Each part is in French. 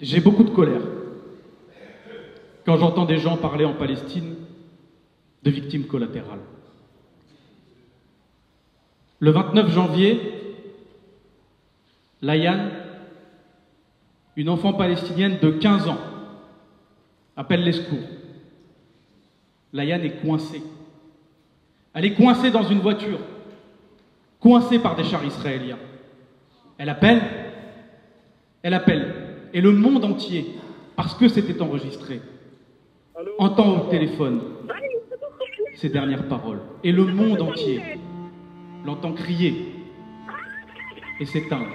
J'ai beaucoup de colère quand j'entends des gens parler en Palestine de victimes collatérales. Le 29 janvier, Layan, une enfant palestinienne de 15 ans, appelle les secours. Layan est coincée. Elle est coincée dans une voiture, coincée par des chars israéliens. Elle appelle, elle appelle, et le monde entier, parce que c'était enregistré, entend au téléphone ces dernières paroles. Et le monde entier l'entend crier et s'éteindre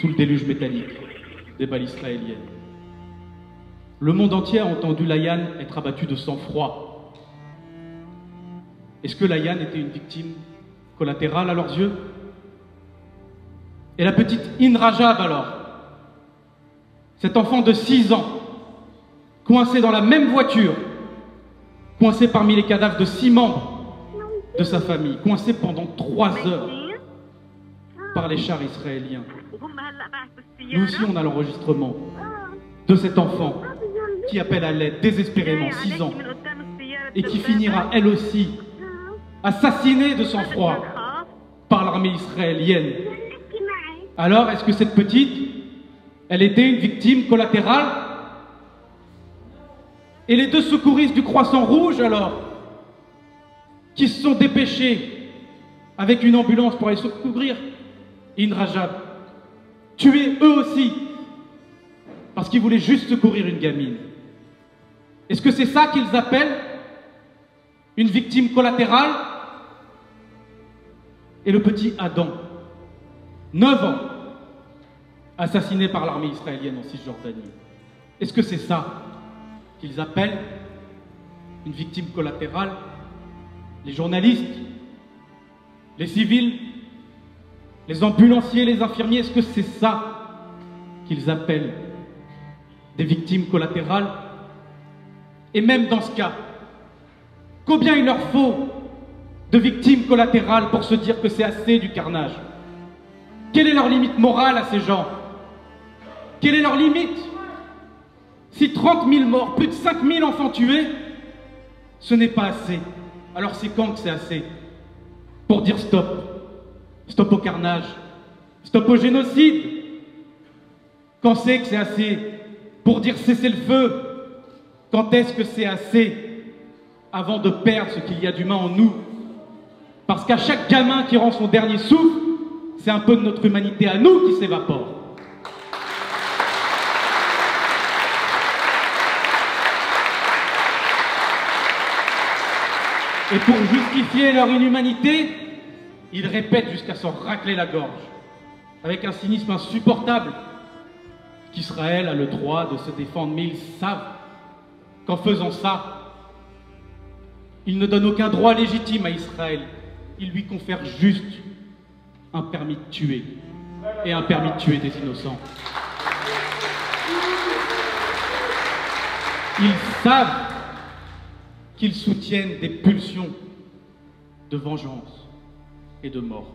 sous le déluge métallique des balles israéliennes. Le monde entier a entendu Layan être abattu de sang-froid. Est-ce que Layan était une victime collatérale à leurs yeux? Et la petite Inrajab alors? Cet enfant de 6 ans, coincé dans la même voiture, coincé parmi les cadavres de six membres de sa famille, coincé pendant trois heures par les chars israéliens. Nous aussi, on a l'enregistrement de cet enfant qui appelle à l'aide désespérément, six ans, et qui finira elle aussi assassinée de sang-froid par l'armée israélienne. Alors, est-ce que cette petite, elle était une victime collatérale Et les deux secouristes du Croissant Rouge, alors, qui se sont dépêchés avec une ambulance pour aller secourir Indrajab, tués eux aussi, parce qu'ils voulaient juste secourir une gamine. Est-ce que c'est ça qu'ils appellent une victime collatérale? Et le petit Adam, 9 ans, assassiné par l'armée israélienne en Cisjordanie. Est-ce que c'est ça qu'ils appellent une victime collatérale? Les journalistes? Les civils? Les ambulanciers? Les infirmiers? Est-ce que c'est ça qu'ils appellent des victimes collatérales? Et même dans ce cas, combien il leur faut de victimes collatérales pour se dire que c'est assez du carnage? Quelle est leur limite morale à ces gens? Quelle est leur limite? Si 30 000 morts, plus de 5 000 enfants tués, ce n'est pas assez. Alors c'est quand que c'est assez? Pour dire stop. Stop au carnage. Stop au génocide. Quand c'est que c'est assez? Pour dire cesser le feu. Quand est-ce que c'est assez? Avant de perdre ce qu'il y a d'humain en nous Parce qu'à chaque gamin qui rend son dernier souffle, c'est un peu de notre humanité à nous qui s'évapore. Et pour justifier leur inhumanité, ils répètent jusqu'à s'en racler la gorge, avec un cynisme insupportable, qu'Israël a le droit de se défendre, mais ils savent qu'en faisant ça, ils ne donnent aucun droit légitime à Israël. Ils lui confèrent juste un permis de tuer et un permis de tuer des innocents. Ils savent qu'ils soutiennent des pulsions de vengeance et de mort.